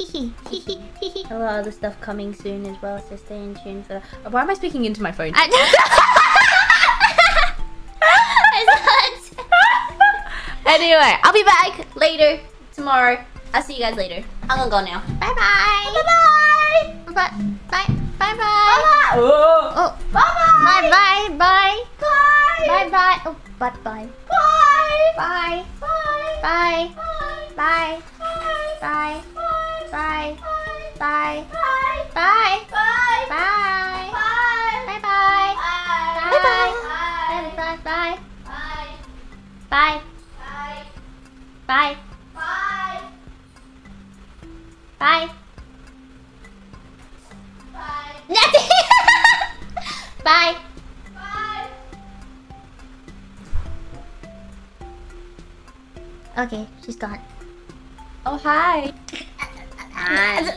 A lot of other stuff coming soon as well, so stay in tune for that. Why am I speaking into my phone? Anyway, I'll be back later tomorrow. I'll see you guys later. I'm gonna go now. Bye bye. Bye bye. Bye bye. Bye bye. Bye. Oh. Oh. Bye Bye bye. Bye. Bye. Bye bye. bye. Oh, but bye. Bye. Bye. Bye. Bye. Bye. Bye. Bye. Bye. Bye. Bye. Bye. Bye. Bye. Bye bye. Bye. Bye. Bye. Bye bye. Bye. Bye. Bye. Nothing. Bye. Bye. Okay, she's gone. Oh hi. Hi.